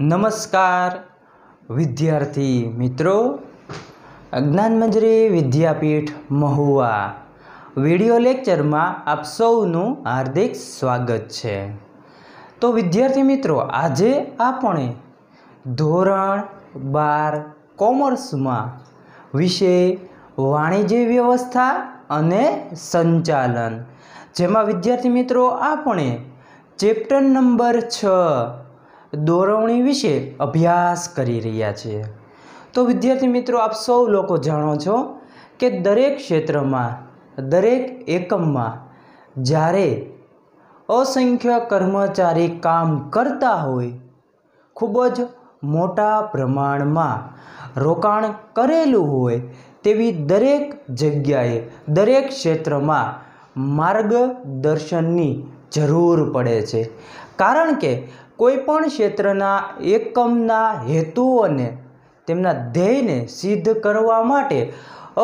નમસ્કાર, વિદ્યાર્થી મિત્રો. જ્ઞાનમંજરી વિદ્યાપીઠ મહુવા વિડિયો લેક્ચરમાં આપ સૌનું હાર્દિક સ્વાગત છે. તો વિદ્યાર્થી મિત્રો, આજે આપણે ધોરણ બાર કોમર્સમાં વિષય વાણિજ્ય વ્યવસ્થા અને સંચાલન, જેમાં વિદ્યાર્થી મિત્રો, આપણે ચેપ્ટર નંબર છ દોરવણી વિશે અભ્યાસ કરી રહ્યા છીએ તો વિદ્યાર્થી મિત્રો, આપ સૌ લોકો જાણો છો કે દરેક ક્ષેત્રમાં, દરેક એકમમાં જ્યારે અસંખ્ય કર્મચારી કામ કરતા હોય, ખૂબ જ મોટા પ્રમાણમાં રોકાણ કરેલું હોય તેવી દરેક જગ્યાએ, દરેક ક્ષેત્રમાં માર્ગદર્શનની જરૂર પડે છે. કારણ કે કોઈ પણ ક્ષેત્રના એકમના હેતુઓને તેમના ધ્યેયને સિદ્ધ કરવા માટે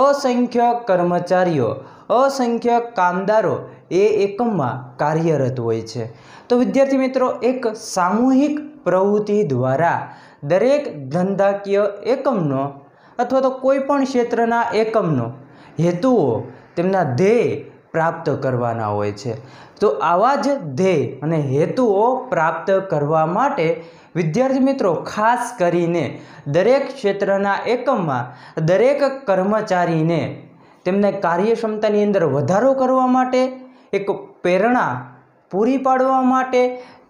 અસંખ્ય કર્મચારીઓ, અસંખ્ય કામદારો એ એકમમાં કાર્યરત હોય છે. તો વિદ્યાર્થી મિત્રો, એક સામૂહિક પ્રવૃત્તિ દ્વારા દરેક ધંધાકીય એકમનો અથવા તો કોઈપણ ક્ષેત્રના એકમનો હેતુઓ, તેમના ધ્યેય પ્રાપ્ત કરવાના હોય છે. તો આવા જ ધ્યેય અને હેતુઓ પ્રાપ્ત કરવા માટે વિદ્યાર્થી મિત્રો, ખાસ કરીને દરેક ક્ષેત્રના એકમમાં દરેક કર્મચારીને તેમને કાર્યક્ષમતાની અંદર વધારો કરવા માટે, એક પ્રેરણા પૂરી પાડવા માટે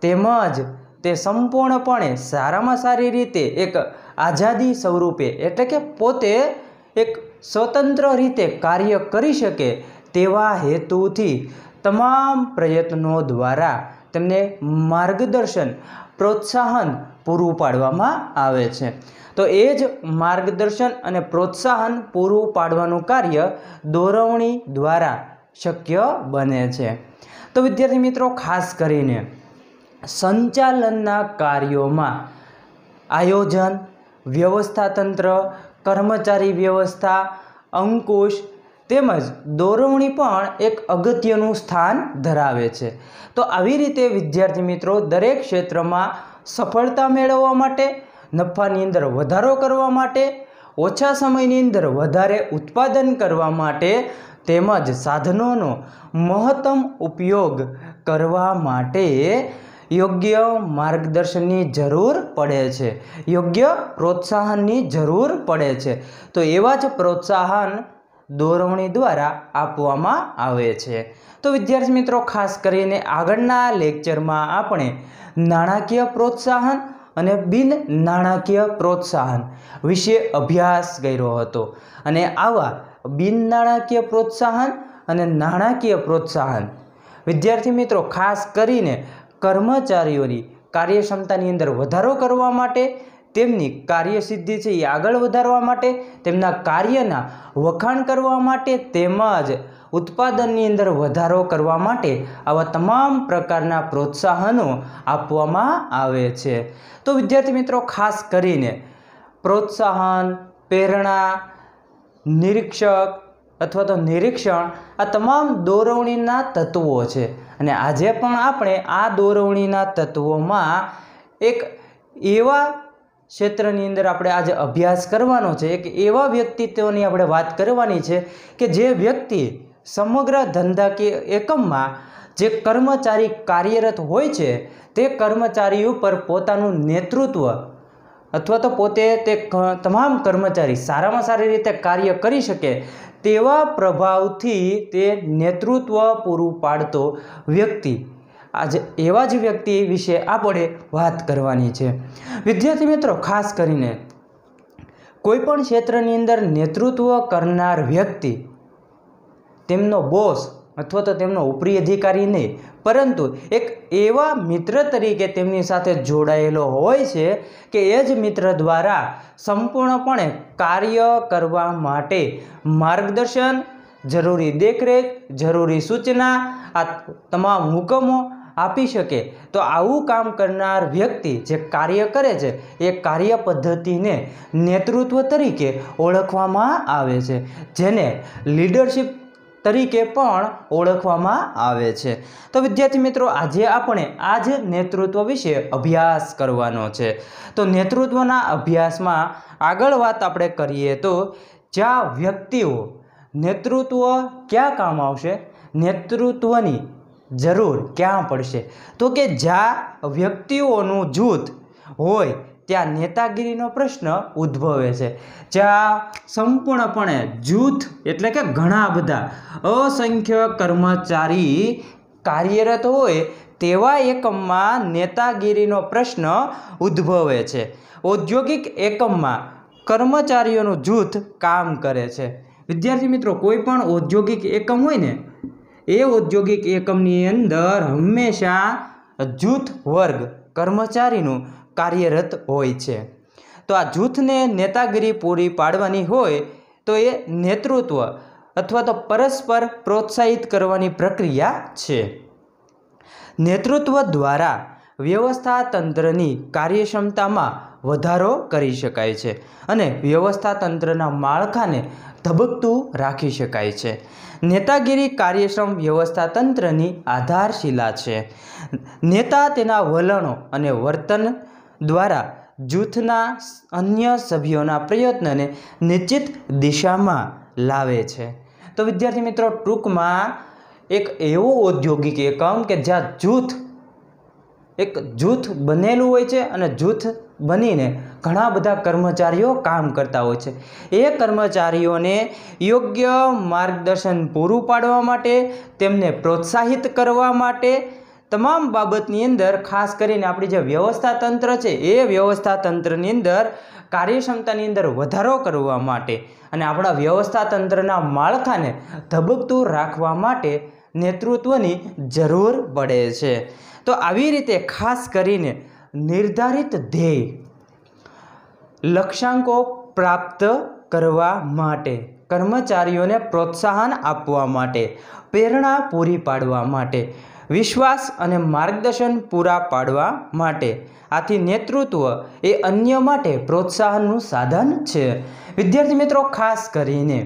તેમજ તે સંપૂર્ણપણે સારામાં સારી રીતે એક આઝાદી સ્વરૂપે, એટલે કે પોતે એક સ્વતંત્ર રીતે કાર્ય કરી શકે તેવા હેતુથી તમામ પ્રયત્નો દ્વારા તેમને માર્ગદર્શન, પ્રોત્સાહન પૂરું પાડવામાં આવે છે. તો એ જ માર્ગદર્શન અને પ્રોત્સાહન પૂરું પાડવાનું કાર્ય દોરવણી દ્વારા શક્ય બને છે. તો વિદ્યાર્થી મિત્રો, ખાસ કરીને સંચાલનના કાર્યોમાં આયોજન વ્યવસ્થા તંત્ર કર્મચારી વ્યવસ્થા, અંકુશ તેમજ દોરવણી પણ એક અગત્યનું સ્થાન ધરાવે છે. તો આવી રીતે વિદ્યાર્થી મિત્રો દરેક ક્ષેત્રમાં સફળતા મેળવવા માટે, નફાની અંદર વધારો કરવા માટે, ઓછા સમયની અંદર વધારે ઉત્પાદન કરવા માટે તેમજ સાધનોનો મહત્તમ ઉપયોગ કરવા માટે યોગ્ય માર્ગદર્શનની જરૂર પડે છે. યોગ્ય પ્રોત્સાહનની જરૂર પડે છે. તો એવા જ પ્રોત્સાહન દોરવણી દ્વારા આપવામાં આવે છે. તો વિદ્યાર્થી મિત્રો, ખાસ કરીને આગળના લેક્ચરમાં આપણે નાણાકીય પ્રોત્સાહન અને બિન નાણાકીય પ્રોત્સાહન વિશે અભ્યાસ કર્યો હતો. અને આવા બિન નાણાકીય પ્રોત્સાહન અને નાણાકીય પ્રોત્સાહન વિદ્યાર્થી મિત્રો, ખાસ કરીને કર્મચારીઓની કાર્યક્ષમતાની અંદર વધારો કરવા માટે તેમની કાર્યસિદ્ધિ છે એ આગળ વધારવા માટે, તેમના કાર્યના વખાણ કરવા માટે તેમજ ઉત્પાદનની અંદર વધારો કરવા માટે આવા તમામ પ્રકારના પ્રોત્સાહનો આપવામાં આવે છે. તો વિદ્યાર્થી મિત્રો, ખાસ કરીને પ્રોત્સાહન, પ્રેરણા, નિરીક્ષક અથવા તો નિરીક્ષણ આ તમામ દોરવણીના તત્વો છે. અને આજે પણ આપણે આ દોરવણીના તત્વોમાં એક એવા ક્ષેત્રની અંદર આપણે આજે અભ્યાસ કરવાનો છે, એક એવા વ્યક્તિત્વની આપણે વાત કરવાની છે કે જે વ્યક્તિ સમગ્ર ધંધાકીય એકમમાં જે કર્મચારી કાર્યરત હોય છે, તે કર્મચારી ઉપર પોતાનું નેતૃત્વ અથવા તો પોતે તે તમામ કર્મચારી સારામાં સારી રીતે કાર્ય કરી શકે તેવા પ્રભાવથી તે નેતૃત્વ પૂરું પાડતો વ્યક્તિ આજે એવા જ વ્યક્તિ વિશે આપણે વાત કરવાની છે. વિદ્યાર્થી મિત્રો, ખાસ કરીને કોઈપણ ક્ષેત્રની અંદર નેતૃત્વ કરનાર વ્યક્તિ, તેમનો બોસ અથવા તો તેમનો ઉપરી અધિકારી નહીં, પરંતુ એક એવા મિત્ર તરીકે તેમની સાથે જોડાયેલો હોય છે કે એ જ મિત્ર દ્વારા સંપૂર્ણપણે કાર્ય કરવા માટે માર્ગદર્શન, જરૂરી દેખરેખ, જરૂરી સૂચના, આ તમામ હુકમો આપી શકે. તો આવું કામ કરનાર વ્યક્તિ જે કાર્ય કરે છે, એ કાર્ય પદ્ધતિને નેતૃત્વ તરીકે ઓળખવામાં આવે છે, જેને લીડરશિપ તરીકે પણ ઓળખવામાં આવે છે. તો વિદ્યાર્થી મિત્રો, આજે આપણે આ જ નેતૃત્વ વિશે અભ્યાસ કરવાનો છે. તો નેતૃત્વના અભ્યાસમાં આગળ વાત આપણે કરીએ તો, જ્યાં વ્યક્તિઓ નેતૃત્વ ક્યાં કામ આવશે? નેતૃત્વની જરૂર ક્યાં પડશે? તો કે જ્યાં વ્યક્તિઓનું જૂથ હોય, ત્યાં નેતાગીરીનો પ્રશ્ન ઉદ્ભવે છે. જ્યાં સંપૂર્ણપણે જૂથ એટલે કે ઘણા બધા અસંખ્ય કર્મચારી કાર્યરત હોય, તેવા એકમમાં નેતાગીરીનો પ્રશ્ન ઉદ્ભવે છે. ઔદ્યોગિક એકમમાં કર્મચારીઓનું જૂથ કામ કરે છે. વિદ્યાર્થી મિત્રો, કોઈ પણ ઔદ્યોગિક એકમ હોય ને એ ઔદ્યોગિક એકમની અંદર હંમેશા જૂથ વર્ગ કર્મચારીનું કાર્યરત હોય છે. તો આ જૂથને નેતાગીરી પૂરી પાડવાની હોય તો એ નેતૃત્વ અથવા તો પરસ્પર પ્રોત્સાહિત કરવાની પ્રક્રિયા છે. નેતૃત્વ દ્વારા વ્યવસ્થા તંત્રની કાર્યક્ષમતામાં વધારો કરી શકાય છે અને વ્યવસ્થા તંત્રના માળખાને ધબકતું રાખી શકાય છે. નેતાગીરી કાર્યક્ષમ વ્યવસ્થા તંત્રની આધારશિલા છે. નેતા તેના વલણો અને વર્તન દ્વારા જૂથના અન્ય સભ્યોના પ્રયત્નને નિશ્ચિત દિશામાં લાવે છે. તો વિદ્યાર્થી મિત્રો ટૂંકમાં એક એવો ઔદ્યોગિક એકમ કે જ્યાં જૂથ એક જૂથ બનેલું હોય છે અને જૂથ બનીને ઘણા બધા કર્મચારીઓ કામ કરતા હોય છે. એ કર્મચારીઓને યોગ્ય માર્ગદર્શન પૂરું પાડવા માટે, તેમને પ્રોત્સાહિત કરવા માટે, તમામ બાબતની અંદર ખાસ કરીને આપણી જે વ્યવસ્થા તંત્ર છે, એ વ્યવસ્થા તંત્રની અંદર કાર્યક્ષમતાની અંદર વધારો કરવા માટે અને આપણા વ્યવસ્થા તંત્રના માળખાને ધબકતું રાખવા માટે નેતૃત્વની જરૂર પડે છે. તો આવી રીતે ખાસ કરીને નિર્ધારિત ધ્યેય લક્ષ્યાંકો પ્રાપ્ત કરવા માટે, કર્મચારીઓને પ્રોત્સાહન આપવા માટે, પ્રેરણા પૂરી પાડવા માટે, વિશ્વાસ અને માર્ગદર્શન પૂરા પાડવા માટે. આથી નેતૃત્વ એ અન્ય માટે પ્રોત્સાહનનું સાધન છે. વિદ્યાર્થી મિત્રો, ખાસ કરીને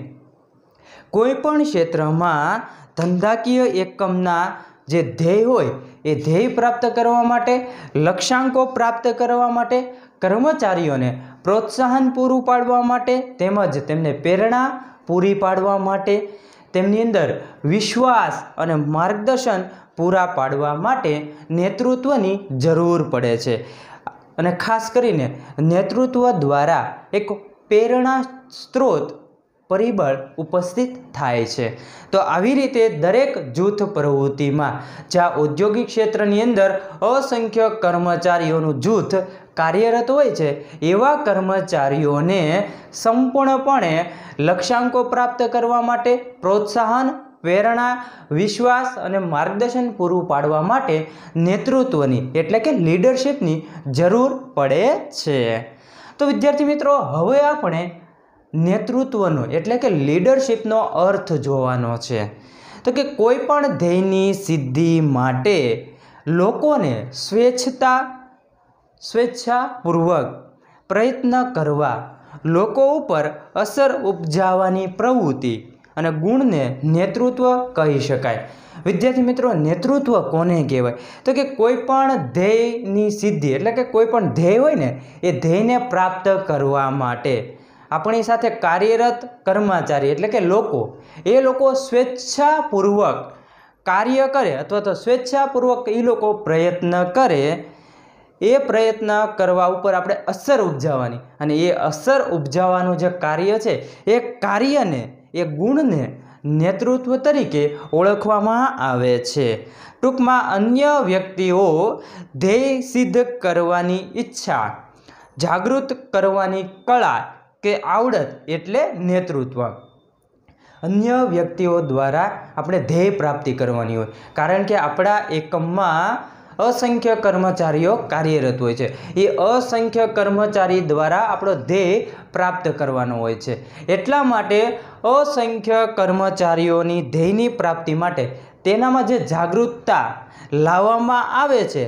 કોઈપણ ક્ષેત્રમાં ધંધાકીય એકમના જે ધ્યેય હોય એ ધ્યેય પ્રાપ્ત કરવા માટે, લક્ષ્યાંકો પ્રાપ્ત કરવા માટે, કર્મચારીઓને પ્રોત્સાહન પૂરું પાડવા માટે તેમજ તેમને પ્રેરણા પૂરી પાડવા માટે, તેમની અંદર વિશ્વાસ અને માર્ગદર્શન પૂરા પાડવા માટે નેતૃત્વની જરૂર પડે છે. અને ખાસ કરીને નેતૃત્વ દ્વારા એક પ્રેરણા સ્ત્રોત પરિબળ ઉપસ્થિત થાય છે. તો આવી રીતે દરેક જૂથ પ્રવૃત્તિમાં જ્યાં ઔદ્યોગિક ક્ષેત્રની અંદર અસંખ્ય કર્મચારીઓનું જૂથ કાર્યરત હોય છે, એવા કર્મચારીઓને સંપૂર્ણપણે લક્ષ્યાંકો પ્રાપ્ત કરવા માટે પ્રોત્સાહન, પ્રેરણા, વિશ્વાસ અને માર્ગદર્શન પૂરું પાડવા માટે નેતૃત્વની એટલે કે લીડરશિપની જરૂર પડે છે. તો વિદ્યાર્થી મિત્રો, હવે આપણે નેતૃત્વનો એટલે કે લીડરશીપનો અર્થ જોવાનો છે. તો કે કોઈ પણ ધ્યેયની સિદ્ધિ માટે લોકોને સ્વેચ્છતા, સ્વેચ્છાપૂર્વક પ્રયત્ન કરવા, લોકો ઉપર અસર ઉપજાવવાની પ્રવૃત્તિ અને ગુણને નેતૃત્વ કહી શકાય. વિદ્યાર્થી મિત્રો, નેતૃત્વ કોને કહેવાય? તો કે કોઈ પણ ધ્યેયની સિદ્ધિ, એટલે કે કોઈ પણ ધ્યેય હોય ને, એ ધ્યેયને પ્રાપ્ત કરવા માટે આપણી સાથે કાર્યરત કર્મચારી એટલે કે લોકો, એ લોકો સ્વેચ્છાપૂર્વક કાર્ય કરે અથવા તો સ્વેચ્છાપૂર્વક એ લોકો પ્રયત્ન કરે, એ પ્રયત્ન કરવા ઉપર આપણે અસર ઉપજાવવાની અને એ અસર ઉપજાવવાનું જે કાર્ય છે, એ કાર્યને, એ ગુણને નેતૃત્વ તરીકે ઓળખવામાં આવે છે. ટૂંકમાં અન્ય વ્યક્તિઓ ધ્યેય સિદ્ધ કરવાની ઈચ્છા, જાગૃત કરવાની કળા કે આવડત એટલે નેતૃત્વ. અન્ય વ્યક્તિઓ દ્વારા આપણે ધ્યેય પ્રાપ્તિ કરવાની હોય. કારણ કે આપણા એકમમાં અસંખ્ય કર્મચારીઓ કાર્યરત હોય છે. એ અસંખ્ય કર્મચારી દ્વારા આપણો ધ્યેય પ્રાપ્ત કરવાનો હોય છે. એટલા માટે અસંખ્ય કર્મચારીઓની ધ્યેયની પ્રાપ્તિ માટે તેનામાં જે જાગૃતતા લાવવામાં આવે છે,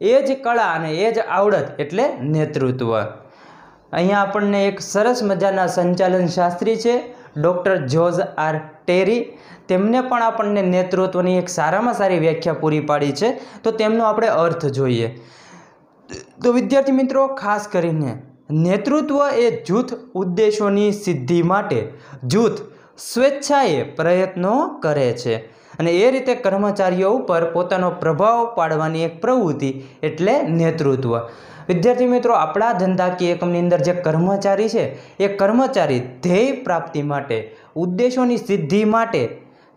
એ જ કળા અને એ જ આવડત એટલે નેતૃત્વ. અહીંયા આપણને એક સરસ મજાના સંચાલન શાસ્ત્રી છે, ડૉક્ટર જોઝ આર ટેરી. તેમને પણ આપણને નેતૃત્વની એક સારામાં સારી વ્યાખ્યા પૂરી પાડી છે, તો તેમનો આપણે અર્થ જોઈએ. તો વિદ્યાર્થી મિત્રો, ખાસ કરીને નેતૃત્વ એ જૂથ ઉદ્દેશોની સિદ્ધિ માટે જૂથ સ્વેચ્છાએ પ્રયત્નો કરે છે અને એ રીતે કર્મચારીઓ ઉપર પોતાનો પ્રભાવ પાડવાની એક પ્રવૃત્તિ, એટલે નેતૃત્વ. વિદ્યાર્થી મિત્રો, આપણા ધંધાકીય એકમની અંદર જે કર્મચારી છે, એ કર્મચારી ધ્યેય પ્રાપ્તિ માટે, ઉદ્દેશોની સિદ્ધિ માટે,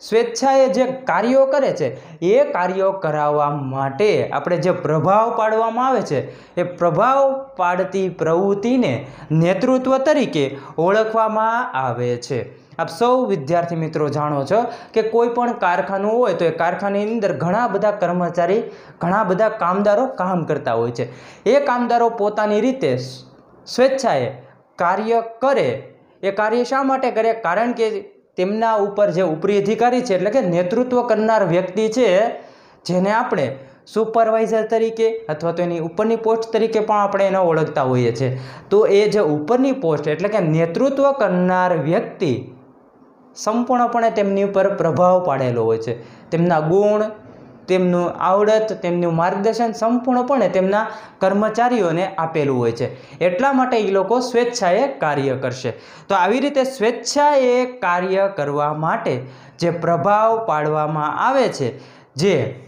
સ્વેચ્છાએ જે કાર્યો કરે છે, એ કાર્યો કરાવવા માટે આપણે જે પ્રભાવ પાડવામાં આવે છે, એ પ્રભાવ પાડતી પ્રવૃત્તિને નેતૃત્વ તરીકે ઓળખવામાં આવે છે. આપ સૌ વિદ્યાર્થી મિત્રો જાણો છો કે કોઈ પણ કારખાનું હોય તો એ કારખાનાની અંદર ઘણા બધા કર્મચારી, ઘણા બધા કામદારો કામ કરતા હોય છે. એ કામદારો પોતાની રીતે સ્વેચ્છાએ કાર્ય કરે. એ કાર્ય શા માટે કરે? કારણ કે તેમના ઉપર જે ઉપરી અધિકારી છે, એટલે કે નેતૃત્વ કરનાર વ્યક્તિ છે, જેને આપણે સુપરવાઇઝર તરીકે અથવા તો એની ઉપરની પોસ્ટ તરીકે પણ આપણે એને ઓળખતા હોઈએ છીએ. તો એ જે ઉપરની પોસ્ટ, એટલે કે નેતૃત્વ કરનાર વ્યક્તિ સંપૂર્ણપણે તેમની ઉપર પ્રભાવ પાડેલો હોય છે. તેમના ગુણ, તેમનું આવડત, તેમનું માર્ગદર્શન સંપૂર્ણપણે તેમના કર્મચારીઓને આપેલું હોય છે. એટલા માટે એ લોકો સ્વેચ્છાએ કાર્ય કરશે. તો આવી રીતે સ્વેચ્છાએ કાર્ય કરવા માટે જે પ્રભાવ પાડવામાં આવે છે, જે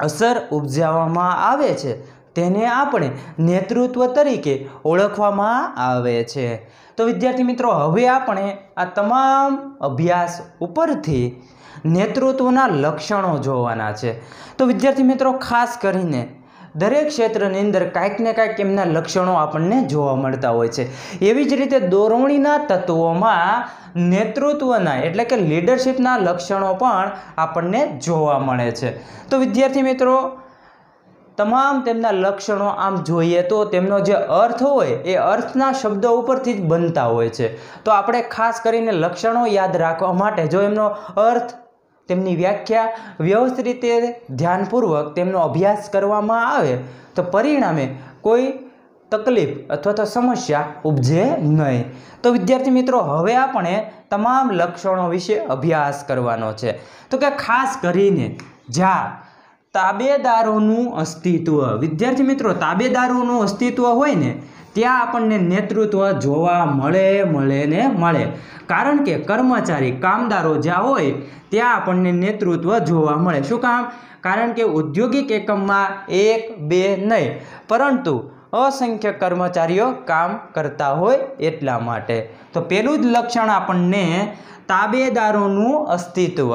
અસર ઉપજાવવામાં આવે છે તેને આપણે નેતૃત્વ તરીકે ઓળખવામાં આવે છે. તો વિદ્યાર્થી મિત્રો, હવે આપણે આ તમામ અભ્યાસ ઉપરથી નેતૃત્વના લક્ષણો જોવાના છે. તો વિદ્યાર્થી મિત્રો, ખાસ કરીને દરેક ક્ષેત્રની અંદર કાંઈક ને કાંઈક એમના લક્ષણો આપણને જોવા મળતા હોય છે. એવી જ રીતે દોરવણીના તત્વોમાં નેતૃત્વના એટલે કે લીડરશિપના લક્ષણો પણ આપણને જોવા મળે છે. તો વિદ્યાર્થી મિત્રો તમામ તેમના લક્ષણો આમ જોઈએ તો તેમનો જે અર્થ હોય એ અર્થના શબ્દો ઉપરથી જ બનતા હોય છે. તો આપણે ખાસ કરીને લક્ષણો યાદ રાખવા માટે જો એમનો અર્થ, તેમની વ્યાખ્યા વ્યવસ્થિત રીતે ધ્યાનપૂર્વક તેમનો અભ્યાસ કરવામાં આવે, તો પરિણામે કોઈ તકલીફ અથવા તો સમસ્યા ઉપજે નહીં. તો વિદ્યાર્થી મિત્રો, હવે આપણે તમામ લક્ષણો વિશે અભ્યાસ કરવાનો છે. તો કે ખાસ કરીને જ્યાં તાબેદારોનું અસ્તિત્વ. વિદ્યાર્થી મિત્રો, તાબેદારોનું અસ્તિત્વ હોય ને, ત્યાં આપણને નેતૃત્વ જોવા મળે મળે ને મળે. કારણ કે કર્મચારી, કામદારો જ્યાં હોય, ત્યાં આપણને નેતૃત્વ જોવા મળે. શું કામ? કારણ કે ઔદ્યોગિક એકમમાં એક, બે નહીં. પરંતુ અસંખ્ય કર્મચારીઓ કામ કરતા હોય એટલા માટે. તો પેલું જ લક્ષણ આપણને તાબેદારોનું અસ્તિત્વ.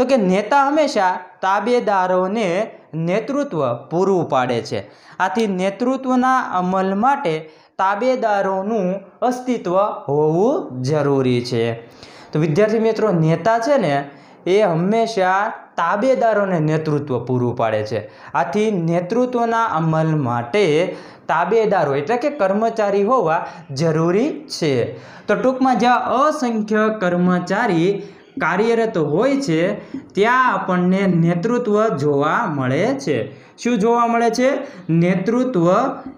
તો કે નેતા હંમેશા તાબેદારોને નેતૃત્વ પૂરું પાડે છે. આથી નેતૃત્વના અમલ માટે તાબેદારોનું અસ્તિત્વ હોવું જરૂરી છે. તો વિદ્યાર્થી મિત્રો, નેતા છે ને, એ હંમેશા તાબેદારોને નેતૃત્વ પૂરું પાડે છે. આથી નેતૃત્વના અમલ માટે તાબેદારો એટલે કે કર્મચારી હોવા જરૂરી છે. તો ટૂંકમાં જ્યાં અસંખ્ય કર્મચારી કાર્યરત હોય છે, ત્યાં આપણને નેતૃત્વ જોવા મળે છે. શું જોવા મળે છે? નેતૃત્વ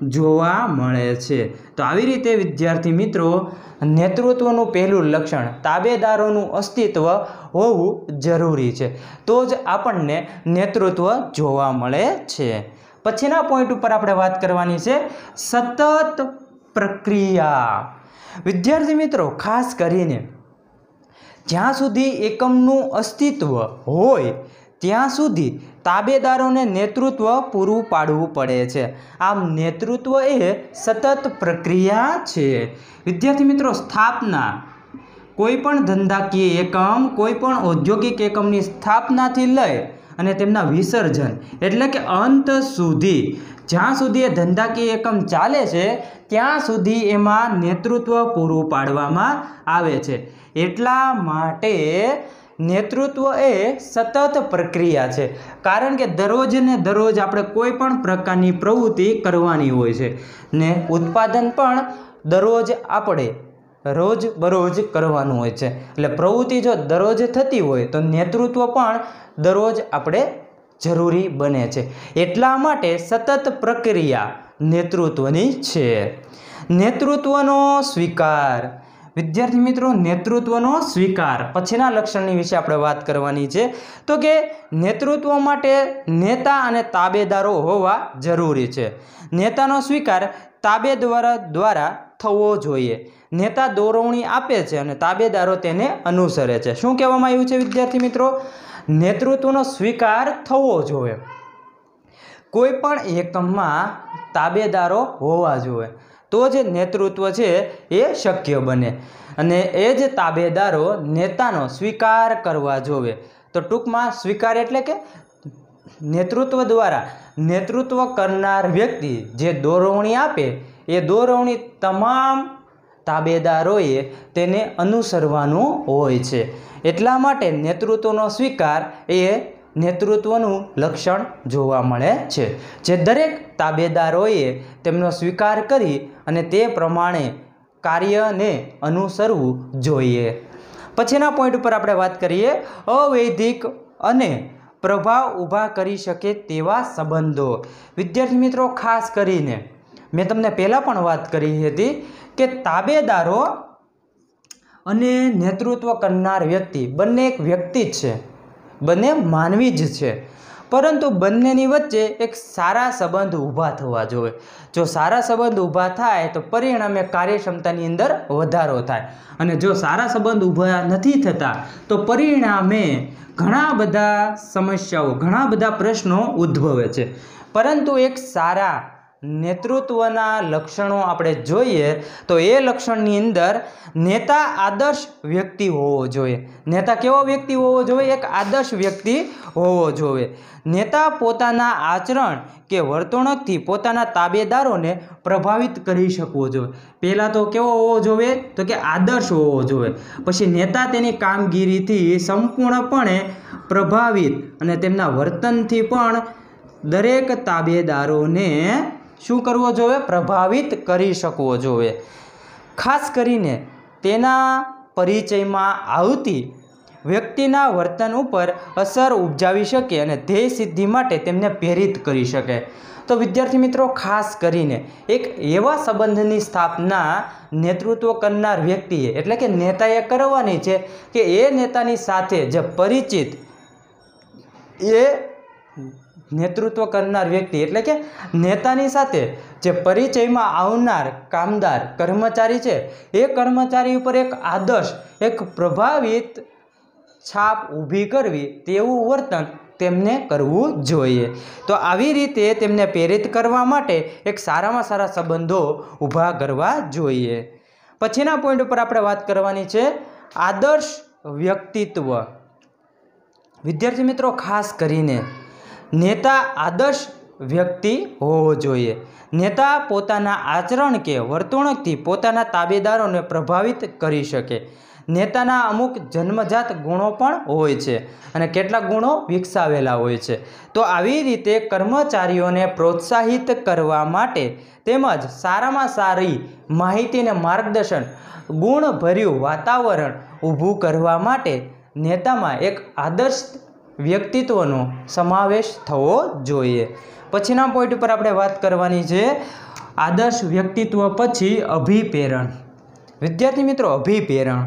જોવા મળે છે. તો આવી રીતે, વિદ્યાર્થી મિત્રો, નેતૃત્વનું પહેલું લક્ષણ તાબેદારોનું અસ્તિત્વ હોવું જરૂરી છે. તો જ આપણને નેતૃત્વ જોવા મળે છે. પછીના પોઈન્ટ ઉપર આપણે વાત કરવાની છે, સતત પ્રક્રિયા. વિદ્યાર્થી મિત્રો, ખાસ કરીને જ્યાં સુધી એકમનું અસ્તિત્વ હોય, ત્યાં સુધી તાબેદારોને નેતૃત્વ પૂરું પાડવું પડે છે. આમ નેતૃત્વ એ સતત પ્રક્રિયા છે. વિદ્યાર્થી મિત્રો, સ્થાપના. કોઈ પણ ધંધાકીય એકમ, કોઈ પણ ઔદ્યોગિક એકમની સ્થાપનાથી લઈ અને તેમના વિસર્જન, એટલે કે અંત સુધી, જ્યાં સુધી એ ધંધાકીય એકમ ચાલે છે, ત્યાં સુધી એમાં નેતૃત્વ પૂરું પાડવામાં આવે છે. એટલા માટે નેતૃત્વ એ સતત પ્રક્રિયા છે. કારણ કે દરરોજ ને દરરોજ આપણે કોઈ પણ પ્રકારની પ્રવૃત્તિ કરવાની હોય છે ને ઉત્પાદન પણ દરરોજ આપણે રોજ બરોજ કરવાનું હોય છે. એટલે પ્રવૃત્તિ જો દરરોજ થતી હોય તો નેતૃત્વ પણ દરરોજ આપણે જરૂરી બને છે. એટલા માટે સતત પ્રક્રિયા નેતૃત્વની છે. નેતૃત્વનો સ્વીકાર વિદ્યાર્થી મિત્રો, નેતૃત્વનો સ્વીકાર. પછીના લક્ષણની વિશે આપણે વાત કરવાની છે. તો કે નેતૃત્વ માટે નેતા અને તાબેદારો હોવા જરૂરી છે. નેતાનો સ્વીકાર તાબેદાર દ્વારા થવો જોઈએ. નેતા દોરવણી આપે છે અને તાબેદારો તેને અનુસરે છે. શું કહેવામાં આવ્યું છે વિદ્યાર્થી મિત્રો? નેતૃત્વનો સ્વીકાર થવો જોઈએ. કોઈ પણ એકમમાં તાબેદારો હોવા જોઈએ. તો જ નેતૃત્વ છે એ શક્ય બને. અને એ જ તાબેદારો નેતાનો સ્વીકાર કરવા જોવે. તો ટૂંકમાં સ્વીકાર એટલે કે નેતૃત્વ દ્વારા નેતૃત્વ કરનાર વ્યક્તિ જે દોરવણી આપે, એ દોરવણી તમામ તાબેદારોએ તેને અનુસરવાનું હોય છે. એટલા માટે નેતૃત્વનો સ્વીકાર એ નેતૃત્વનું લક્ષણ જોવા મળે છે. જે દરેક તાબેદારોએ તેમનો સ્વીકાર કરી અને તે પ્રમાણે કાર્યને અનુસરવું જોઈએ. પછીના પોઈન્ટ ઉપર આપણે વાત કરીએ, અવૈધિક અને પ્રભાવ ઊભા કરી શકે તેવા સંબંધો. વિદ્યાર્થી મિત્રો, ખાસ કરીને મેં તમને પહેલાં પણ વાત કરી હતી કે તાબેદારો અને નેતૃત્વ કરનાર વ્યક્તિ બંને એક વ્યક્તિ જ છે. બંને માનવી જ છે. પરંતુ બંનેની વચ્ચે એક સારા સંબંધ ઊભા થવા જોઈએ. જો સારા સંબંધ ઊભા થાય, તો પરિણામે કાર્યક્ષમતાની અંદર વધારો થાય. અને જો સારા સંબંધ ઊભા નથી થતા, તો પરિણામે ઘણા બધા સમસ્યાઓ, ઘણા બધા પ્રશ્નો ઉદ્ભવે છે. પરંતુ એક સારા નેતૃત્વના લક્ષણો આપણે જોઈએ તો એ લક્ષણની અંદર નેતા આદર્શ વ્યક્તિ હોવો જોઈએ. નેતા કેવો વ્યક્તિ હોવો જોઈએ? એક આદર્શ વ્યક્તિ હોવો જોઈએ. નેતા પોતાના આચરણ કે વર્તણૂકથી પોતાના તાબેદારોને પ્રભાવિત કરી શકવો જોઈએ. પહેલાં તો કેવો હોવો જોઈએ? તો કે આદર્શ હોવો જોઈએ. પછી નેતા તેની કામગીરીથી સંપૂર્ણપણે પ્રભાવિત અને તેમના વર્તનથી પણ દરેક તાબેદારોને શું કરવો જોઈએ પ્રભાવિત કરી શકવો જોઈએ ખાસ કરીને તેના પરિચયમાં આવતી વ્યક્તિના વર્તન ઉપર અસર ઉપજાવી શકે અને ધ્યેય સિદ્ધિ માટે તેમને પ્રેરિત કરી શકે. તો વિદ્યાર્થી મિત્રો, ખાસ કરીને એક એવા સંબંધની સ્થાપના નેતૃત્વ કરનાર વ્યક્તિએ, એટલે કે નેતાએ કરવાની છે કે એ નેતાની સાથે જે પરિચિત એ નેતૃત્વ કરનાર વ્યક્તિ એટલે કે નેતાની સાથે જે પરિચયમાં આવનાર કામદાર, કર્મચારી છે, એ કર્મચારી ઉપર એક આદર્શ, એક પ્રભાવિત છાપ ઊભી કરવી, તેવું વર્તન તેમને કરવું જોઈએ. તો આવી રીતે તેમને પ્રેરિત કરવા માટે એક સારામાં સારા સંબંધો ઊભા કરવા જોઈએ. પછીના પોઈન્ટ ઉપર આપણે વાત કરવાની છે આદર્શ વ્યક્તિત્વ. વિદ્યાર્થી મિત્રો, ખાસ કરીને નેતા આદર્શ વ્યક્તિ હોવો જોઈએ. નેતા પોતાના આચરણ કે વર્તણૂકથી પોતાના તાબેદારોને પ્રભાવિત કરી શકે. નેતાના અમુક જન્મજાત ગુણો પણ હોય છે અને કેટલાક ગુણો વિકસાવેલા હોય છે. તો આવી રીતે કર્મચારીઓને પ્રોત્સાહિત કરવા માટે તેમજ સારામાં સારી માહિતીને માર્ગદર્શન, ગુણભર્યું વાતાવરણ ઊભું કરવા માટે નેતામાં એક આદર્શ વ્યક્તિત્વનો સમાવેશ થવો જોઈએ. પછીના પોઈન્ટ ઉપર આપણે વાત કરવાની છે આદર્શ વ્યક્તિત્વ પછી અભિપ્રેરણ. વિદ્યાર્થી મિત્રો, અભિપ્રેરણ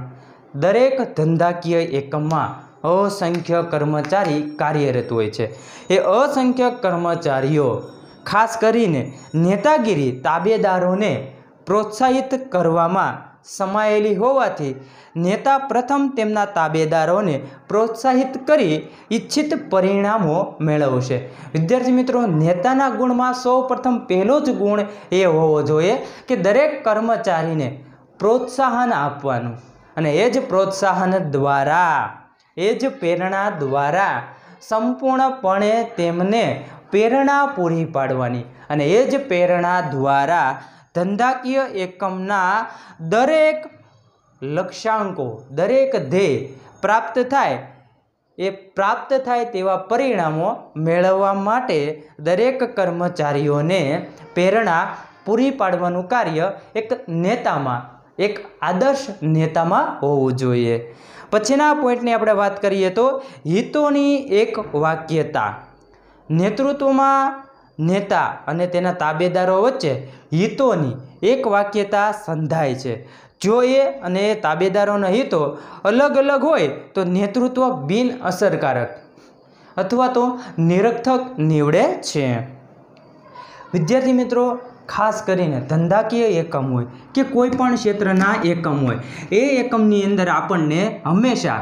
દરેક ધંધાકીય એકમમાં અસંખ્ય કર્મચારી કાર્યરત હોય છે. એ અસંખ્ય કર્મચારીઓ, ખાસ કરીને નેતાગીરી તાબેદારોને પ્રોત્સાહિત કરવામાં સમાયેલી હોવાથી નેતા પ્રથમ તેમના તાબેદારોને પ્રોત્સાહિત કરી ઈચ્છિત પરિણામો મેળવશે. વિદ્યાર્થી મિત્રો, નેતાના ગુણમાં સૌ પ્રથમ પહેલો જ ગુણ એ હોવો જોઈએ કે દરેક કર્મચારીને પ્રોત્સાહન આપવાનું. અને એ જ પ્રોત્સાહન દ્વારા, એ જ પ્રેરણા દ્વારા સંપૂર્ણપણે તેમને પ્રેરણા પૂરી પાડવાની. અને એ જ પ્રેરણા દ્વારા ધંધાકીય એકમના દરેક લક્ષ્યાંકો, દરેક ધ્યેય પ્રાપ્ત થાય. એ પ્રાપ્ત થાય તેવા પરિણામો મેળવવા માટે દરેક કર્મચારીઓને પ્રેરણા પૂરી પાડવાનું કાર્ય એક નેતામાં, એક આદર્શ નેતામાં હોવું જોઈએ. પછીના પોઈન્ટની આપણે વાત કરીએ તો હિતોની એક વાક્યતા. નેતૃત્વમાં નેતા અને તેના તાબેદારો વચ્ચે હિતોની એક વાક્યતા સંધાય છે. જો એ અને એ તાબેદારોના હિતો અલગ અલગ હોય તો નેતૃત્વ બિન અસરકારક અથવા તો નિરર્થક નીવડે છે. વિદ્યાર્થી મિત્રો, ખાસ કરીને ધંધાકીય એકમ હોય કે કોઈ પણ ક્ષેત્રના એકમ હોય, એ એકમની અંદર આપણને હંમેશા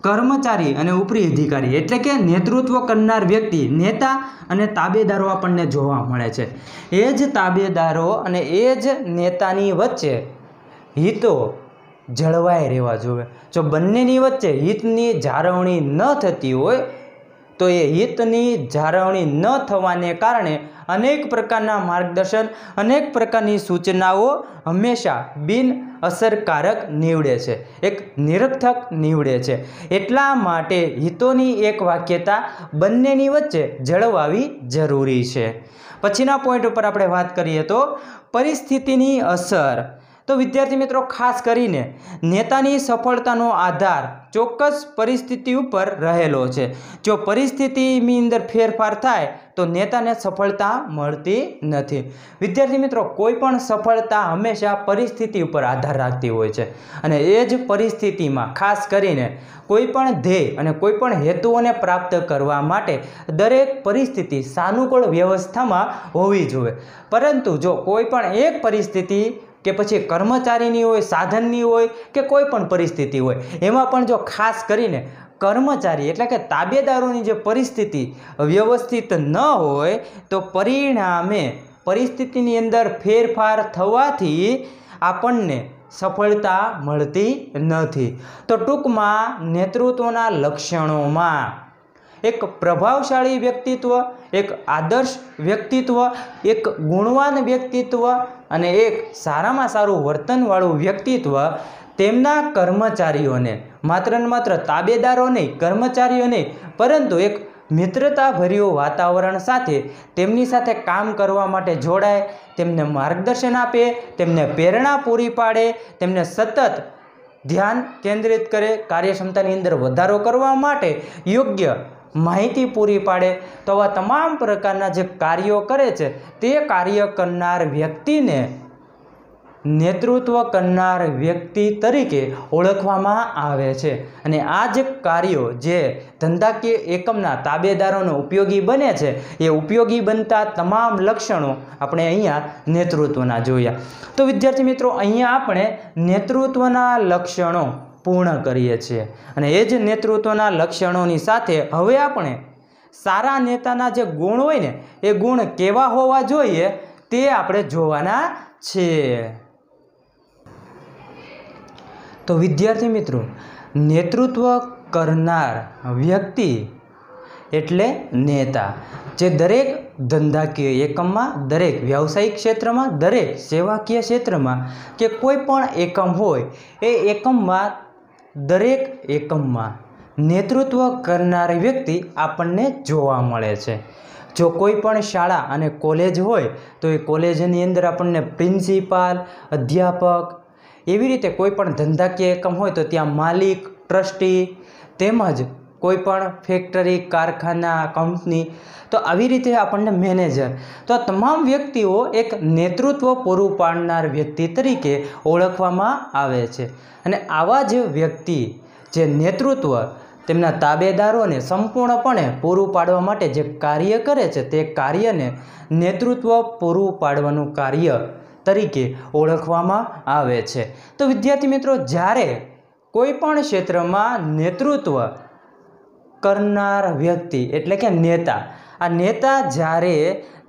કર્મચારી અને ઉપરી અધિકારી એટલે કે નેતૃત્વ કરનાર વ્યક્તિ, નેતા અને તાબેદારો આપણને જોવા મળે છે. એ જ તાબેદારો અને એ જ નેતાની વચ્ચે હિતો જળવાઈ રહેવા જોઈએ જો બંનેની વચ્ચે હિતની જાળવણી ન થતી હોય, તો એ હિતની જાળવણી ન થવાને કારણે અનેક પ્રકારના માર્ગદર્શન, અનેક પ્રકારની સૂચનાઓ હંમેશા બિન અસરકારક નીવડે છે. એક નિરર્થક નીવડે છે. એટલા માટે હિતોની એક વાક્યતા બંનેની વચ્ચે જળવાવી જરૂરી છે. પછીના પોઈન્ટ ઉપર આપણે વાત કરીએ તો પરિસ્થિતિની અસર. તો વિદ્યાર્થી મિત્રો, ખાસ કરીને નેતાની સફળતાનો આધાર ચોક્કસ પરિસ્થિતિ ઉપર રહેલો છે. જો પરિસ્થિતિની અંદર ફેરફાર થાય, તો નેતાને સફળતા મળતી નથી. વિદ્યાર્થી મિત્રો, કોઈ પણ સફળતા હંમેશા પરિસ્થિતિ ઉપર આધાર રાખતી હોય છે. અને એ જ પરિસ્થિતિમાં ખાસ કરીને કોઈ પણ ધ્યેય અને કોઈ પણ હેતુઓને પ્રાપ્ત કરવા માટે દરેક પરિસ્થિતિ સાનુકૂળ વ્યવસ્થામાં હોવી જોઈએ. પરંતુ જો કોઈ પણ એક પરિસ્થિતિ કે પછી કર્મચારીની હોય, સાધનની હોય કે કોઈ પણ પરિસ્થિતિ હોય, એમાં પણ જો ખાસ કરીને કર્મચારી એટલે કે તાબેદારોની જે પરિસ્થિતિ વ્યવસ્થિત ન હોય, તો પરિણામે પરિસ્થિતિની અંદર ફેરફાર થવાથી આપણને સફળતા મળતી નથી. તો ટૂંકમાં નેતૃત્વના લક્ષણોમાં એક પ્રભાવશાળી વ્યક્તિત્વ, એક આદર્શ વ્યક્તિત્વ, એક ગુણવાન વ્યક્તિત્વ અને એક સારામાં સારું વર્તનવાળું વ્યક્તિત્વ તેમના કર્મચારીઓને માત્ર ને માત્ર તાબેદારો નહીં, કર્મચારીઓ નહીં, પરંતુ એક મિત્રતાભર્યું વાતાવરણ સાથે તેમની સાથે કામ કરવા માટે જોડાય, તેમને માર્ગદર્શન આપે, તેમને પ્રેરણા પૂરી પાડે, તેમને સતત ધ્યાન કેન્દ્રિત કરે, કાર્યક્ષમતાની અંદર વધારો કરવા માટે યોગ્ય માહિતી પૂરી પાડે તો આવા તમામ પ્રકારના જે કાર્યો કરે છે, તે કાર્ય કરનાર વ્યક્તિને નેતૃત્વ કરનાર વ્યક્તિ તરીકે ઓળખવામાં આવે છે. અને આ જે કાર્યો જે ધંધાકીય એકમના તાબેદારોનો ઉપયોગી બને છે, એ ઉપયોગી બનતા તમામ લક્ષણો આપણે અહીંયા નેતૃત્વના જોયા. તો વિદ્યાર્થી મિત્રો, અહીંયા આપણે નેતૃત્વના લક્ષણો પૂર્ણ કરીએ છીએ. અને એ જ નેતૃત્વના લક્ષણોની સાથે હવે આપણે સારા નેતાના જે ગુણ હોય ને, એ ગુણ કેવા હોવા જોઈએ તે આપણે જોવાના છીએ તો વિદ્યાર્થી મિત્રો, નેતૃત્વ કરનાર વ્યક્તિ એટલે નેતા, જે દરેક ધંધાકીય એકમમાં, દરેક વ્યવસાયિક ક્ષેત્રમાં, દરેક સેવાકીય ક્ષેત્રમાં કે કોઈ પણ એકમ હોય, એ એકમમાં દરેક એકમમાં નેતૃત્વ કરનારી વ્યક્તિ આપણને જોવા મળે છે. જો કોઈ પણ શાળા અને કોલેજ હોય, તો એ કોલેજની અંદર આપણને પ્રિન્સિપાલ, અધ્યાપક એવી રીતે કોઈ પણ ધંધાકીય એકમ હોય, તો ત્યાં માલિક, ટ્રસ્ટી તેમજ કોઈ પણ ફેક્ટરી કારખાના કંપની તો આવી રીતે આપણને મેનેજર તો આ તમામ વ્યક્તિઓ એક નેતૃત્વ પૂરું પાડનાર વ્યક્તિ તરીકે ઓળખવામાં આવે છે. અને આવા જ વ્યક્તિ જે નેતૃત્વ તેમના તાબેદારોને સંપૂર્ણપણે પૂરું પાડવા માટે જે કાર્ય કરે છે તે કાર્યને નેતૃત્વ પૂરું પાડવાનું કાર્ય તરીકે ઓળખવામાં આવે છે. તો વિદ્યાર્થી મિત્રો, જ્યારે કોઈ પણ ક્ષેત્રમાં નેતૃત્વ કરનાર વ્યક્તિ, એટલે કે નેતા. આ નેતા જ્યારે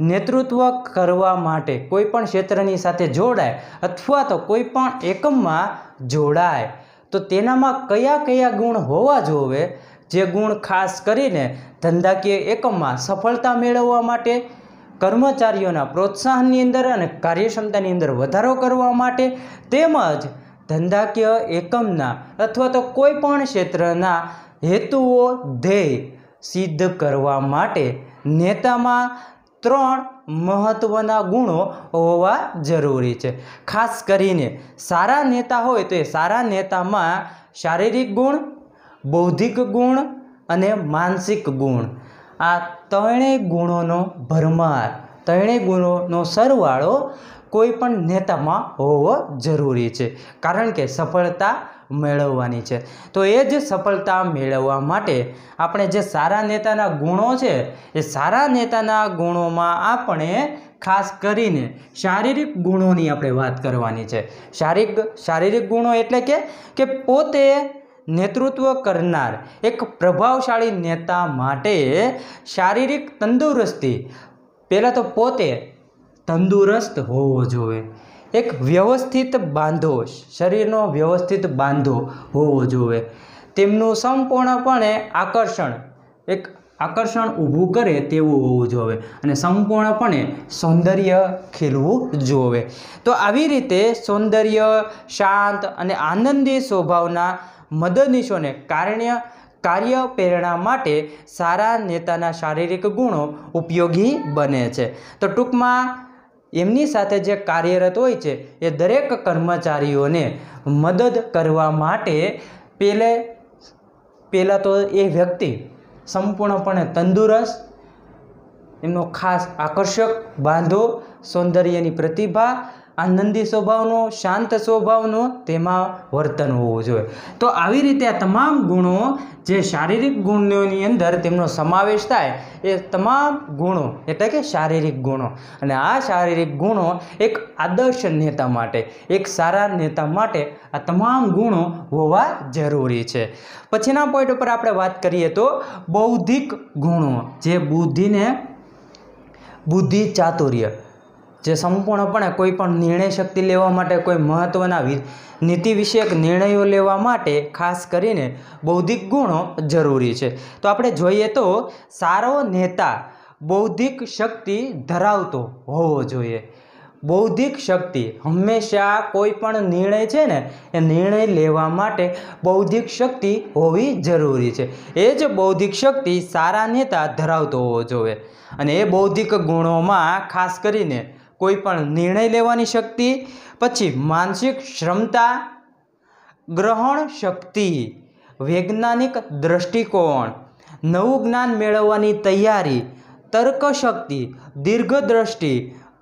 નેતૃત્વ કરવા માટે કોઈપણ ક્ષેત્રની સાથે જોડાય અથવા તો કોઈપણ એકમમાં જોડાય, તો તેનામાં કયા કયા ગુણ હોવા જોવે? જે ગુણ ખાસ કરીને ધંધાકીય એકમમાં સફળતા મેળવવા માટે, કર્મચારીઓના પ્રોત્સાહનની અંદર અને કાર્યક્ષમતાની અંદર વધારો કરવા માટે, તેમજ ધંધાકીય એકમના અથવા તો કોઈ પણ ક્ષેત્રના હેતુઓ ધ્યેય સિદ્ધ કરવા માટે નેતામાં ત્રણ મહત્ત્વના ગુણો હોવા જરૂરી છે. ખાસ કરીને સારા નેતા હોય તો એ સારા નેતામાં શારીરિક ગુણ, બૌદ્ધિક ગુણ અને માનસિક ગુણ. આ ત્રણેય ગુણોનો ભરમાર, ત્રણેય ગુણોનો સરવાળો કોઈ પણ નેતામાં હોવો જરૂરી છે. કારણ કે સફળતા મેળવવાની છે. તો એ જ સફળતા મેળવવા માટે આપણે જે સારા નેતાના ગુણો છે, એ સારા નેતાના ગુણોમાં આપણે ખાસ કરીને શારીરિક ગુણોની આપણે વાત કરવાની છે. શારીરિક શારીરિક ગુણો એટલે કે કે પોતે નેતૃત્વ કરનાર, એક પ્રભાવશાળી નેતા માટે શારીરિક તંદુરસ્તી. પહેલાં તો પોતે તંદુરસ્ત હોવો જોઈએ. એક વ્યવસ્થિત બાંધો, શરીરનો વ્યવસ્થિત બાંધો હોવો જોઈએ. તેમનું સંપૂર્ણપણે આકર્ષણ, એક આકર્ષણ ઊભું કરે તેવું હોવું જોઈએ અને સંપૂર્ણપણે સૌંદર્ય ખીલવું જોઈએ. તો આવી રીતે સૌંદર્ય, શાંત અને આનંદી સ્વભાવના મદદનીશોને કારણ્ય કાર્ય પ્રેરણા માટે સારા નેતાના શારીરિક ગુણો ઉપયોગી બને છે. તો ટૂંકમાં એમની સાથે જે કાર્યરત હોય છે, એ દરેક કર્મચારીઓને મદદ કરવા માટે પહેલે પહેલાં તો એ વ્યક્તિ સંપૂર્ણપણે તંદુરસ્ત, એમનો ખાસ આકર્ષક બાંધો, સૌંદર્યની પ્રતિભા આનંદી સ્વભાવનો, શાંત સ્વભાવનો તેમાં વર્તન હોવું જોઈએ. તો આવી રીતે આ તમામ ગુણો જે શારીરિક ગુણોની અંદર તેમનો સમાવેશ થાય, એ તમામ ગુણો એટલે કે શારીરિક ગુણો. અને આ શારીરિક ગુણો એક આદર્શ નેતા માટે, એક સારા નેતા માટે આ તમામ ગુણો હોવા જરૂરી છે. પછીના પોઈન્ટ ઉપર આપણે વાત કરીએ તો બૌદ્ધિક ગુણો, જે બુદ્ધિને બુદ્ધિ ચાતુર્ય જે સંપૂર્ણપણે કોઈ પણ નિર્ણય શક્તિ લેવા માટે કોઈ મહત્ત્વના નીતિ વિષયક નિર્ણયો લેવા માટે ખાસ કરીને બૌદ્ધિક ગુણો જરૂરી છે. તો આપણે જોઈએ તો સારો નેતા બૌદ્ધિક શક્તિ ધરાવતો હોવો જોઈએ. બૌદ્ધિક શક્તિ હંમેશા કોઈ પણ નિર્ણય છે ને, એ નિર્ણય લેવા માટે બૌદ્ધિક શક્તિ હોવી જરૂરી છે. એ જ બૌદ્ધિક શક્તિ સારા નેતા ધરાવતો હોવો જોઈએ. અને એ બૌદ્ધિક ગુણોમાં ખાસ કરીને કોઈ પણ નિર્ણય લેવાની શક્તિ, પછી માનસિક ક્ષમતા ગ્રહણ શક્તિ, વૈજ્ઞાનિક દૃષ્ટિકોણ નવું જ્ઞાન મેળવવાની તૈયારી તર્કશક્તિ દીર્ઘદ્રષ્ટિ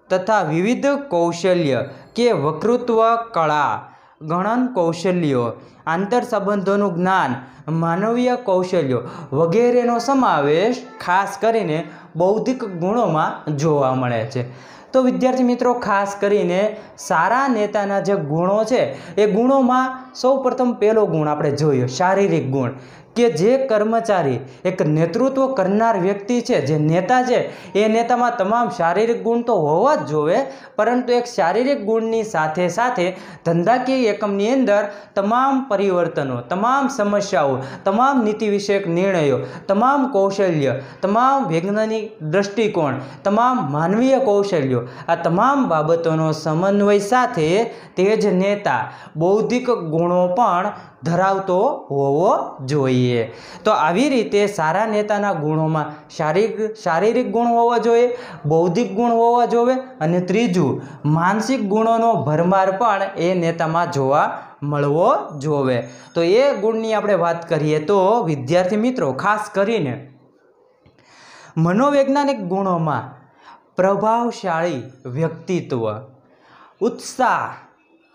તથા વિવિધ કૌશલ્ય કે વકૃત્વ કળા, ગણન કૌશલ્યો, આંતર સંબંધોનું જ્ઞાન, માનવીય કૌશલ્યો વગેરેનો સમાવેશ ખાસ કરીને બૌદ્ધિક ગુણોમાં જોવા મળે છે. તો વિદ્યાર્થી મિત્રો, ખાસ કરીને સારા નેતાના જે ગુણો છે, એ ગુણોમાં સૌ પ્રથમ પહેલો ગુણ આપણે જોયો શારીરિક ગુણ. કે જે કર્મચારી એક નેતૃત્વ કરનાર વ્યક્તિ છે, જે નેતા છે, એ નેતામાં તમામ શારીરિક ગુણ તો હોવા જ જોવે, પરંતુ એક શારીરિક ગુણની સાથે સાથે ધંધાકીય એકમની અંદર તમામ પરિવર્તનો, તમામ સમસ્યાઓ, તમામ નીતિ વિષયક નિર્ણયો, તમામ કૌશલ્ય, તમામ વૈજ્ઞાનિક દૃષ્ટિકોણ તમામ માનવીય કૌશલ્યો, આ તમામ બાબતોનો સમન્વય સાથે તે જ નેતા બૌદ્ધિક ગુણો પણ ધરાવતો હોવો જોઈએ. તો આવી રીતે સારા નેતાના ગુણોમાં શારીરિક શારીરિક ગુણ હોવા જોઈએ, બૌદ્ધિક ગુણ હોવા જોઈએ અને ત્રીજું, માનસિક ગુણોનો ભરમાર પણ એ નેતામાં જોવા મળવો જોવે તો એ ગુણની આપણે વાત કરીએ તો વિદ્યાર્થી મિત્રો, ખાસ કરીને મનોવૈજ્ઞાનિક ગુણોમાં પ્રભાવશાળી વ્યક્તિત્વ, ઉત્સાહ,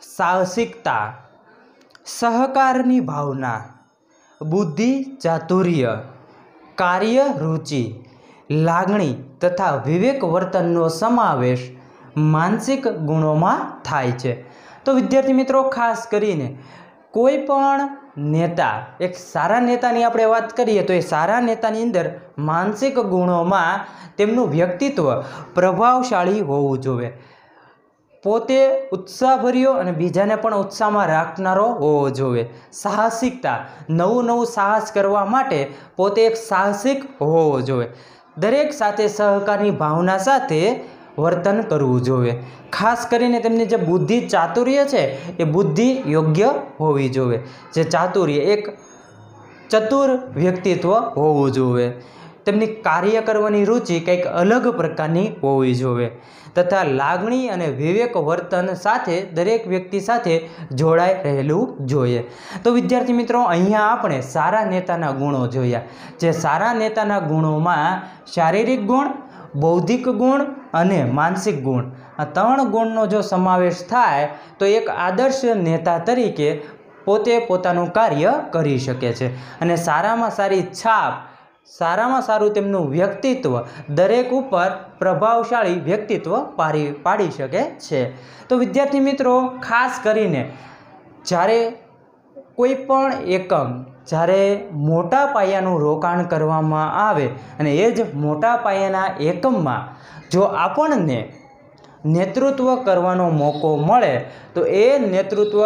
સાહસિકતા સહકારની ભાવના, બુદ્ધિ ચાતુર્ય, કાર્ય રુચિ, લાગણી તથા વિવેક વર્તનનો સમાવેશ માનસિક ગુણોમાં થાય છે. તો વિદ્યાર્થી મિત્રો, ખાસ કરીને કોઈ પણ નેતા, એક સારા નેતાની આપણે વાત કરીએ તો એ સારા નેતાની અંદર માનસિક ગુણોમાં તેમનું વ્યક્તિત્વ પ્રભાવશાળી હોવું જોઈએ. પોતે ઉત્સાહભર્યો અને બીજાને પણ ઉત્સાહમાં રાખનારો હોવો જોઈએ. સાહસિકતા, નવું નવું સાહસ કરવા માટે પોતે એક સાહસિક હોવો જોઈએ. દરેક સાથે સહકારની ભાવના સાથે વર્તન કરવું જોઈએ. ખાસ કરીને તેમની જે બુદ્ધિ ચાતુર્ય છે, એ બુદ્ધિ યોગ્ય હોવી જોઈએ. જે ચાતુર્ય એક ચતુર વ્યક્તિત્વ હોવું જોઈએ. તેમની કાર્ય કરવાની રુચિ કંઈક અલગ પ્રકારની હોવી જોઈએ. તથા લાગણી અને વિવેક વર્તન સાથે દરેક વ્યક્તિ સાથે જોડાઈ રહેલું જોઈએ. તો વિદ્યાર્થી મિત્રો, અહીંયા આપણે સારા નેતાના ગુણો જોયા. જે સારા નેતાના ગુણોમાં શારીરિક ગુણ, બૌદ્ધિક ગુણ અને માનસિક ગુણ. આ ત્રણ ગુણનો જો સમાવેશ થાય, તો એક આદર્શ નેતા તરીકે પોતે પોતાનું કાર્ય કરી શકે છે. અને સારામાં સારી છાપ સારામાં સારું તેમનું વ્યક્તિત્વ દરેક ઉપર પ્રભાવશાળી વ્યક્તિત્વ પાડી પાડી શકે છે. તો વિદ્યાર્થી મિત્રો, ખાસ કરીને જ્યારે કોઈ પણ એકમ જ્યારે મોટા પાયાનું રોકાણ કરવામાં આવે અને એ જ મોટા પાયાના એકમમાં જો આપણને નેતૃત્વ કરવાનો મોકો મળે, તો એ નેતૃત્વ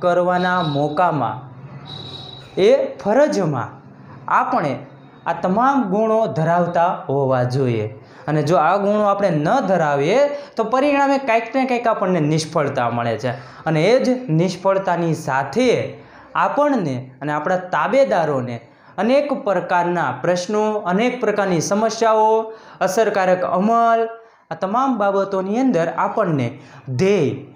કરવાના મોકામાં, એ ફરજમાં આપણે આ તમામ ગુણો ધરાવતા હોવા જોઈએ. અને જો આ ગુણો આપણે ન ધરાવીએ, તો પરિણામે કંઈક ને કંઈક આપણને નિષ્ફળતા મળે છે. અને એ જ નિષ્ફળતાની સાથે આપણને અને આપણા તાબેદારોને અનેક પ્રકારના પ્રશ્નો, અનેક પ્રકારની સમસ્યાઓ, અસરકારક અમલ, આ તમામ બાબતોની અંદર આપણને ધ્યેય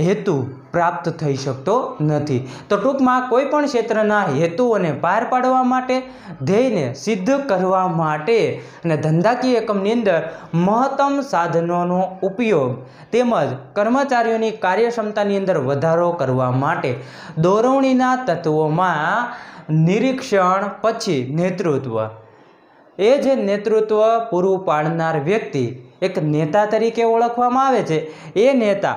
હેતુ પ્રાપ્ત થઈ શકતો નથી. તો ટૂંકમાં કોઈ પણ ક્ષેત્રના હેતુઓને પાર પાડવા માટે, ધ્યેયને સિદ્ધ કરવા માટે અને ધંધાકીય એકમની અંદર મહત્તમ સાધનોનો ઉપયોગ તેમજ કર્મચારીઓની કાર્યક્ષમતાની અંદર વધારો કરવા માટે દોરવણીના તત્વોમાં નિરીક્ષણ પછી નેતૃત્વ. એ જે નેતૃત્વ પૂરું પાડનાર વ્યક્તિ એક નેતા તરીકે ઓળખવામાં આવે છે. એ નેતા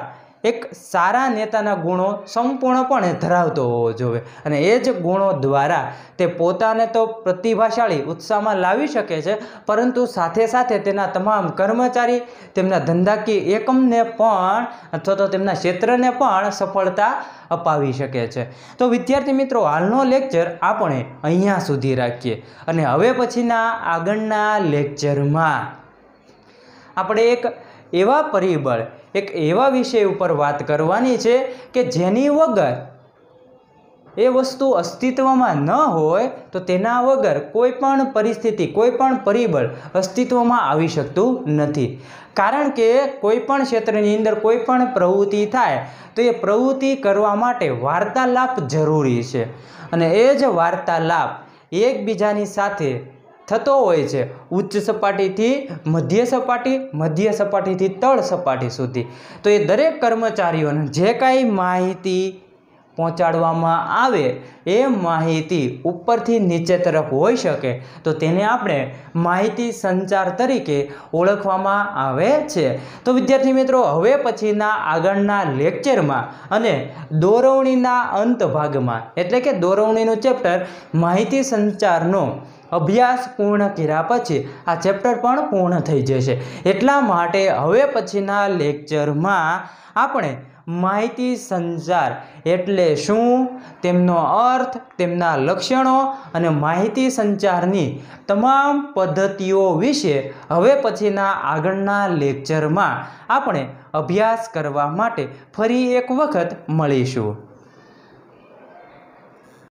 એક સારા નેતાના ગુણો સંપૂર્ણપણે ધરાવતો હોવો જોઈએ. અને એ જ ગુણો દ્વારા તે પોતાને તો પ્રતિભાશાળી ઉત્સાહમાં લાવી શકે છે, પરંતુ સાથે સાથે તેના તમામ કર્મચારી તેમના ધંધાકીય એકમને પણ અથવા તો તેમના ક્ષેત્રને પણ સફળતા અપાવી શકે છે. તો વિદ્યાર્થી મિત્રો, હાલનો લેક્ચર આપણે અહીંયા સુધી રાખીએ. અને હવે પછીના આગળના લેક્ચરમાં આપણે એક એવા પરિબળ એક એવા વિષય ઉપર વાત કરવાની છે કે જેની વગર એ વસ્તુ અસ્તિત્વમાં ન હોય, તો તેના વગર કોઈ પણ પરિસ્થિતિ, કોઈ પણ પરિબળ અસ્તિત્વમાં આવી શકતું નથી. કારણ કે કોઈ પણ ક્ષેત્રની અંદર કોઈ પણ પ્રવૃત્તિ થાય, તો એ પ્રવૃત્તિ કરવા માટે વાર્તાલાપ જરૂરી છે. અને એ જ વાર્તાલાપ એકબીજાની સાથે થતો હોય છે. ઉચ્ચ સપાટીથી મધ્ય સપાટી, મધ્ય સપાટીથી તળ સપાટી સુધી. તો એ દરેક કર્મચારીઓને જે કાંઈ માહિતી પહોંચાડવામાં આવે, એ માહિતી ઉપરથી નીચે તરફ હોઈ શકે, તો તેને આપણે માહિતી સંચાર તરીકે ઓળખવામાં આવે છે. તો વિદ્યાર્થી મિત્રો, હવે પછીના આગળના લેક્ચરમાં અને દોરવણીના અંત ભાગમાં, એટલે કે દોરવણીનું ચેપ્ટર, માહિતી સંચારનો અભ્યાસ પૂર્ણ કર્યા પછી આ ચેપ્ટર પણ પૂર્ણ થઈ જશે. એટલા માટે હવે પછીના લેક્ચરમાં આપણે માહિતી સંચાર એટલે શું, તેમનો અર્થ, તેમના લક્ષણો અને માહિતી સંચારની તમામ પદ્ધતિઓ વિશે હવે પછીના આગળના લેક્ચરમાં આપણે અભ્યાસ કરવા માટે ફરી એક વખત મળીશું.